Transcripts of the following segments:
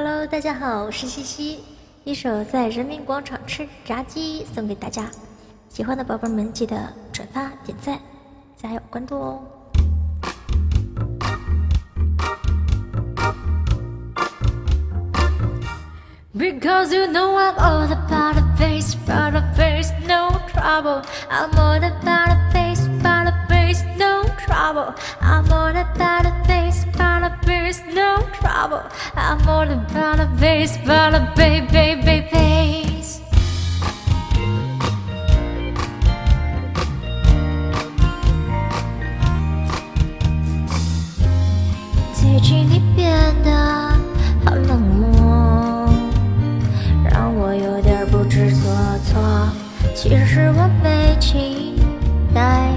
Hello，大家好，我是西西，一首在人民广场吃炸鸡送给大家，喜欢的宝贝们记得转发点赞，加油关注哦。Because you know I'm all about the bass, about the bass, no trouble. I'm all about the bass, about the bass, no trouble. I'm only by my face，by my baby baby。最近你变得好冷漠，让我有点不知所措。其实我没期待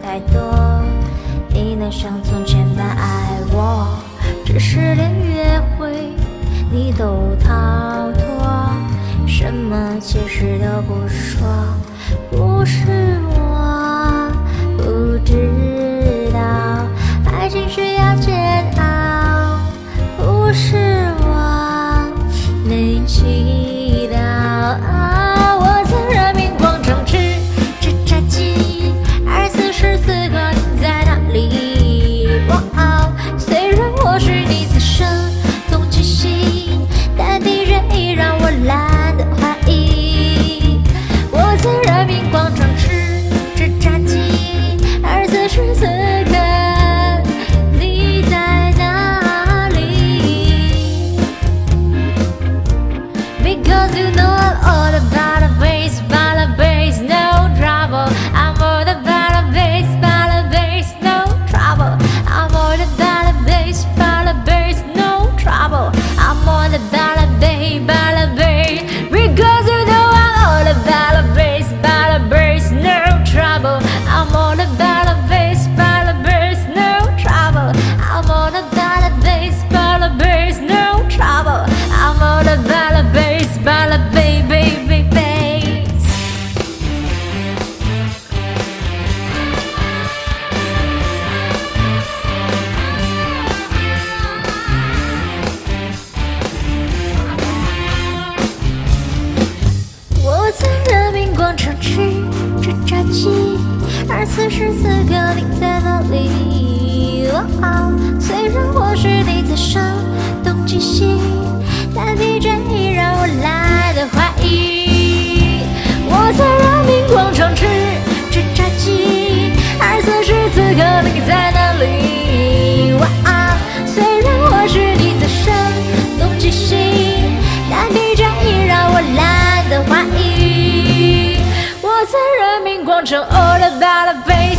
太多，你能像从前般爱我。只是连约会你都逃脱，什么解释都不说，不是常吃着炸鸡，而此时此刻你在哪里？哦，虽然我是你在声东击西，疑。我在人民广场 all about the bass, about the